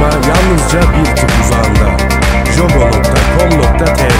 Yalnızca bir tık uzağında. Jobo.com.tr